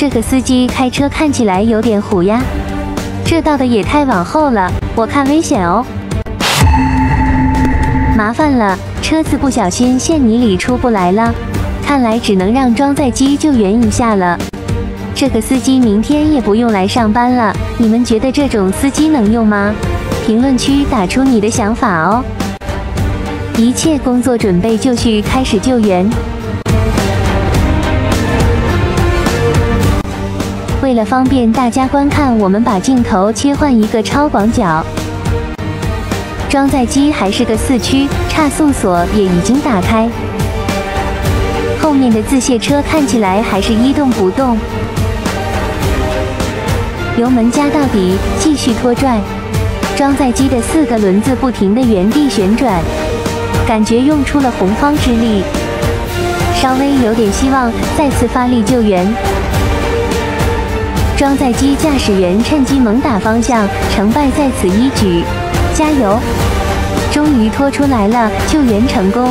这个司机开车看起来有点虎呀，这倒的也太往后了，我看危险哦。麻烦了，车子不小心陷泥里出不来了，看来只能让装载机救援一下了。这个司机明天也不用来上班了，你们觉得这种司机能用吗？评论区打出你的想法哦。一切工作准备就绪，开始救援。为了方便大家观看，我们把镜头切换一个超广角。装载机还是个四驱，差速锁也已经打开。后面的自卸车看起来还是一动不动。油门加到底，继续拖拽。装载机的四个轮子不停地原地旋转，感觉用出了洪荒之力。稍微有点希望，再次发力救援。装载机驾驶员趁机猛打方向，成败在此一举。加油！终于拖出来了，救援成功。